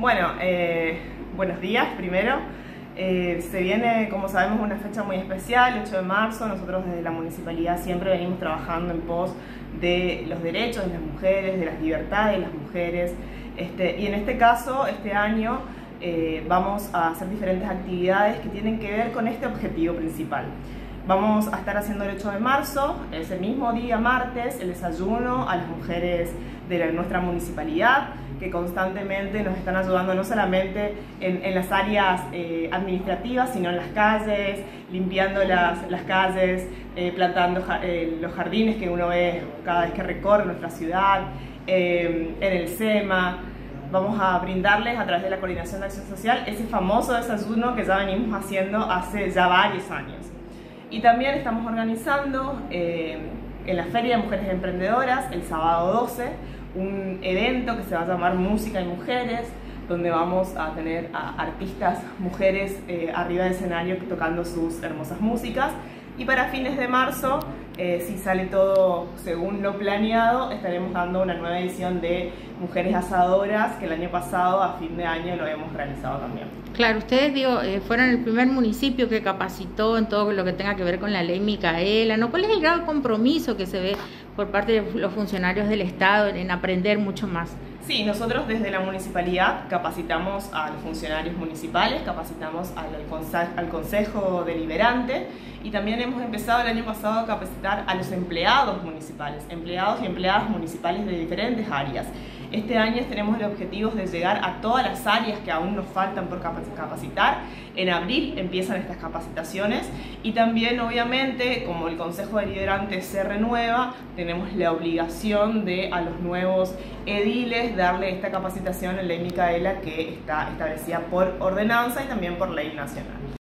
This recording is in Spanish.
Bueno, eh, buenos días primero. Eh, se viene, como sabemos, una fecha muy especial, 8 de marzo. Nosotros desde la municipalidad siempre venimos trabajando en pos de los derechos de las mujeres, de las libertades de las mujeres. Este, y en este caso, este año, eh, vamos a hacer diferentes actividades que tienen que ver con este objetivo principal. Vamos a estar haciendo el 8 de marzo, ese mismo día, martes, el desayuno a las mujeres de nuestra municipalidad que constantemente nos están ayudando no solamente en, las áreas eh, administrativas, sino en las calles, limpiando las, las calles, eh, plantando eh, los jardines que uno ve cada vez que recorre nuestra ciudad, en el SEMA. Vamos a brindarles a través de la Coordinación de Acción Social ese famoso desayuno que ya venimos haciendo hace ya varios años. Y también estamos organizando en la Feria de Mujeres Emprendedoras el sábado 12 un evento que se va a llamar Música y Mujeres, donde vamos a tener a artistas mujeres eh, arriba del escenario tocando sus hermosas músicas. Y para fines de marzo, eh, si sale todo según lo planeado, estaremos dando una nueva edición de Mujeres Asadoras, que el año pasado, a fin de año, lo hemos realizado también. Claro, ustedes digo, eh, fueron el primer municipio que capacitó en todo lo que tenga que ver con la ley Micaela, ¿no? ¿Cuál es el grado de compromiso que se ve por parte de los funcionarios del Estado en aprender mucho más? Sí, nosotros desde la municipalidad capacitamos a los funcionarios municipales, capacitamos al, al Consejo Deliberante y también hemos empezado el año pasado a a los empleados municipales, empleados y empleadas municipales de diferentes áreas. Este año tenemos el objetivo de llegar a todas las áreas que aún nos faltan por capacitar. En abril empiezan estas capacitaciones y también obviamente como el Consejo Deliberante se renueva, tenemos la obligación de a los nuevos ediles darle esta capacitación en ley Micaela que está establecida por ordenanza y también por ley nacional.